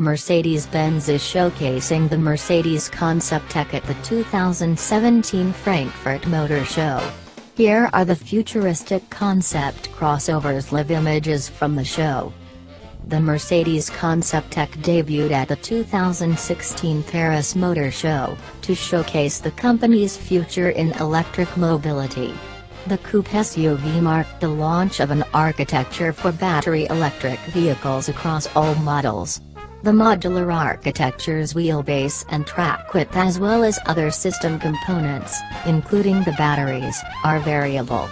Mercedes-Benz is showcasing the Mercedes Concept EQ at the 2017 Frankfurt Motor Show. Here are the futuristic concept crossovers live images from the show. The Mercedes Concept EQ debuted at the 2016 Paris Motor Show, to showcase the company's future in electric mobility. The coupe SUV marked the launch of an architecture for battery electric vehicles across all models. The modular architecture's wheelbase and track width as well as other system components, including the batteries, are variable.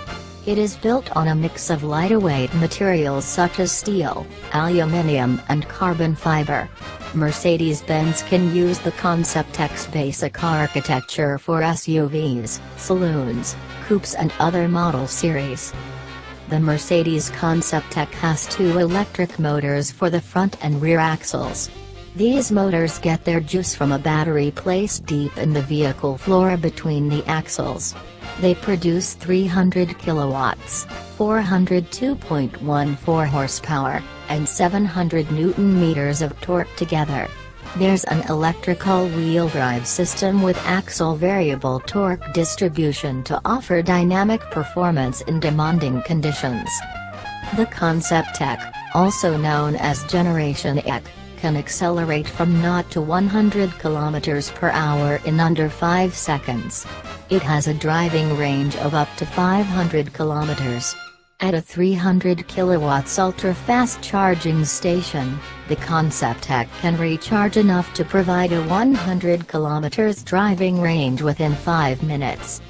It is built on a mix of lighter-weight materials such as steel, aluminium and carbon fiber. Mercedes-Benz can use the Concept EQ basic architecture for SUVs, saloons, coupes and other model series. The Mercedes Concept EQ has two electric motors for the front and rear axles. These motors get their juice from a battery placed deep in the vehicle floor between the axles. They produce 300 kilowatts, 402.14 horsepower, and 700 newton meters of torque together. There's an electrical wheel drive system with axle variable torque distribution to offer dynamic performance in demanding conditions. The Concept EQ, also known as Generation EQ, can accelerate from 0 to 100 km per hour in under 5 seconds. It has a driving range of up to 500 km. At a 300 kilowatts ultra-fast charging station, the Concept EQ can recharge enough to provide a 100 km driving range within 5 minutes.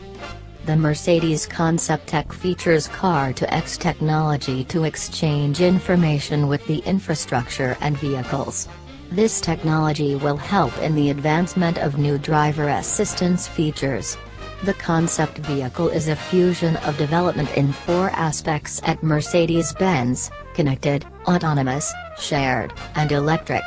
The Mercedes Concept EQ features car-to-X technology to exchange information with the infrastructure and vehicles. This technology will help in the advancement of new driver assistance features. The concept vehicle is a fusion of development in four aspects at Mercedes-Benz, connected, autonomous, shared, and electric.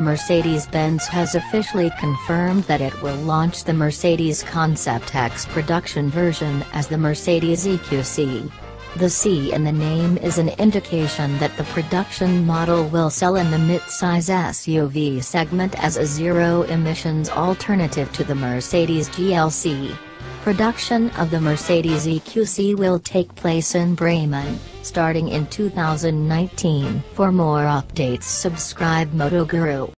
Mercedes-Benz has officially confirmed that it will launch the Mercedes Concept EQ production version as the Mercedes EQC. The C in the name is an indication that the production model will sell in the mid-size SUV segment as a zero-emissions alternative to the Mercedes GLC. Production of the Mercedes EQC will take place in Bremen, starting in 2019. For more updates subscribe MotoGuru.